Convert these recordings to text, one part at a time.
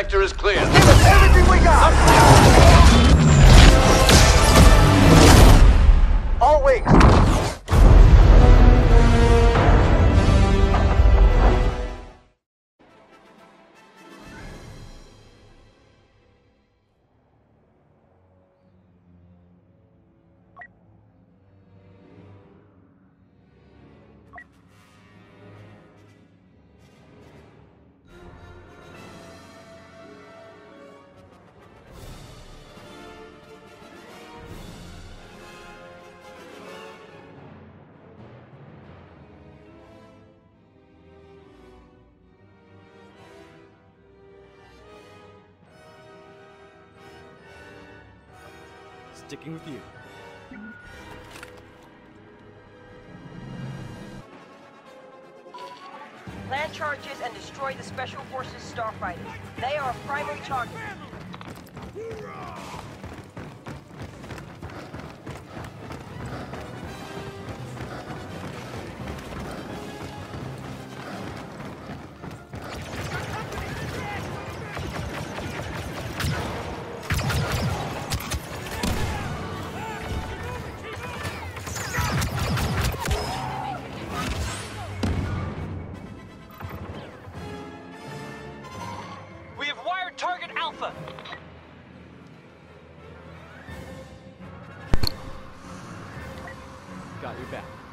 sector is clear. Give us everything we got! All wings! Sticking with you. Land charges and destroy the Special Forces starfighters. They are a primary target. Got your back.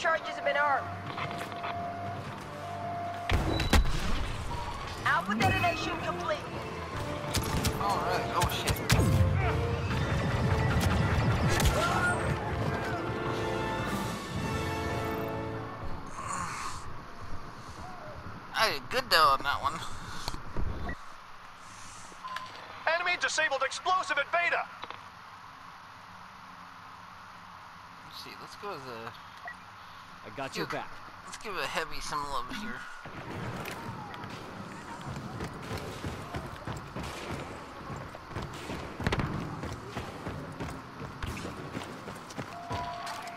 Charges have been armed. Alpha detonation complete. Alright, oh shit. I did good though on that one. Enemy disabled explosive at Beta! Let's see, let's go with a I got your back. let's give a heavy some love here.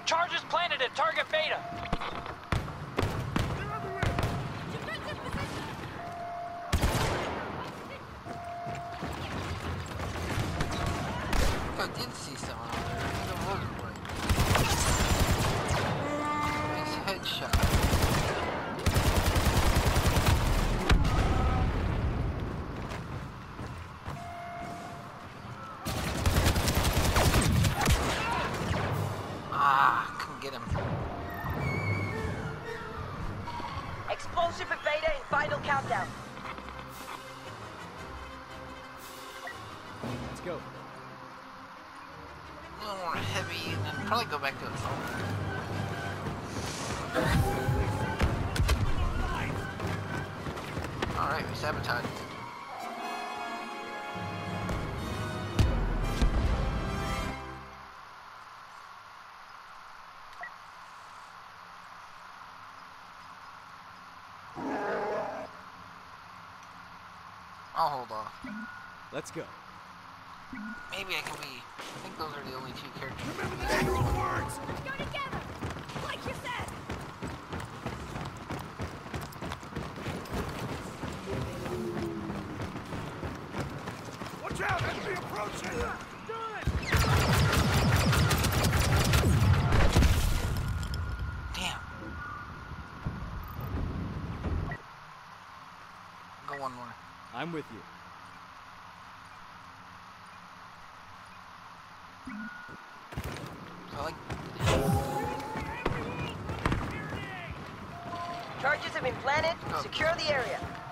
Charges planted at target Beta. Blake. Headshot. Ah, couldn't get him. Explosive at Beta in final countdown. Let's go. A little more heavy, and then probably go back to assault. Alright, we sabotaged. I'll hold off. Let's go. Maybe I can be. I think those are the only two characters. Let's go together! Like you said! I'm with you. I like. Charges have been planted. Secure the area.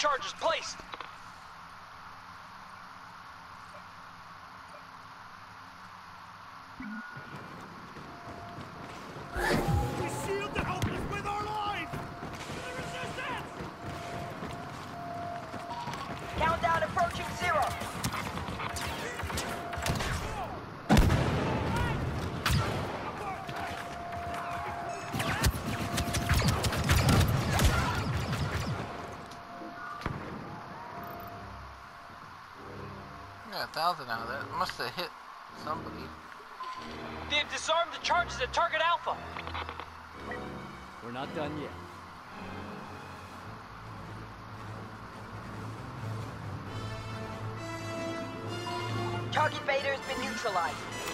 Charges placed. Thousand out of that. Must have hit somebody. They've disarmed the charges at Target Alpha. We're not done yet. Target Beta has been neutralized.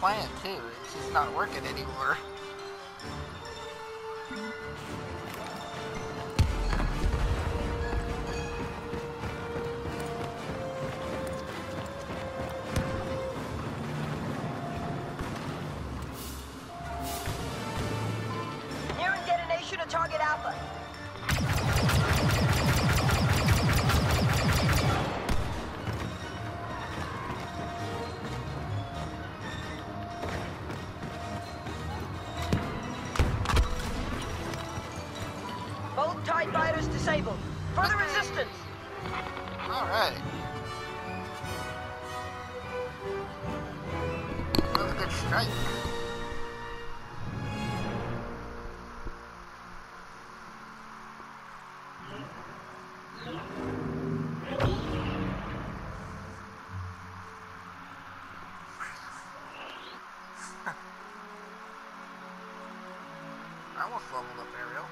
Plan too. It's just not working anymore. TIE fighters disabled. Further resistance. Alright. That was a good strike. I almost leveled up Ariel.